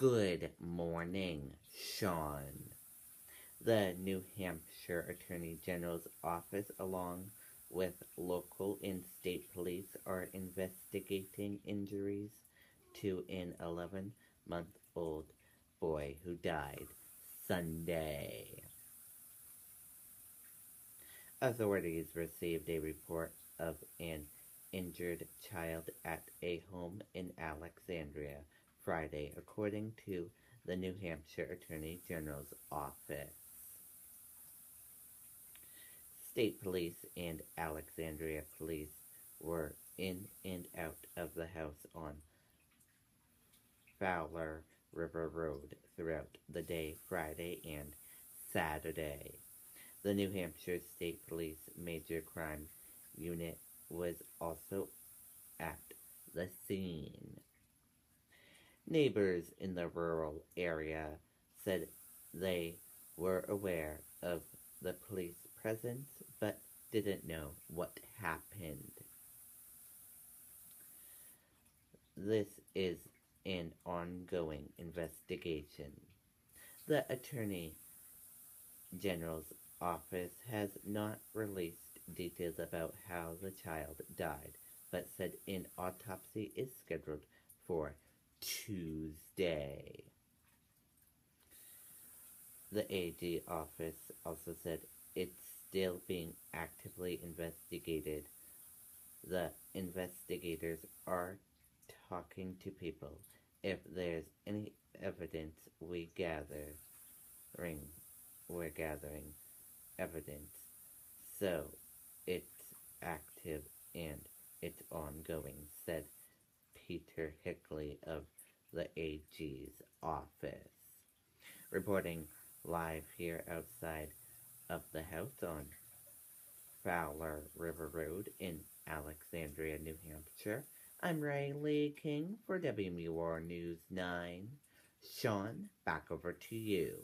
Good morning, Sean. The New Hampshire Attorney General's office, along with local and state police, are investigating injuries to an 11 month old boy who died Sunday. Authorities received a report of an injured child at a home in Alexandria Friday, according to the New Hampshire Attorney General's office. State police and Alexandria police were in and out of the house on Fowler River Road throughout the day Friday and Saturday. The New Hampshire State Police Major Crime Unit was also at the scene. Neighbors in the rural area said they were aware of the police presence but didn't know what happened. This is an ongoing investigation. The Attorney General's office has not released details about how the child died, but said an autopsy is scheduled for Tuesday. The AG office also said it's still being actively investigated. The investigators are talking to people. If there's any evidence we gather, ring, we're gathering evidence. So it's active and it's ongoing, said Peter Hinckley of the AG's office. Reporting live here outside of the house on Fowler River Road in Alexandria, New Hampshire. I'm Riley King for WMUR News 9. Sean, back over to you.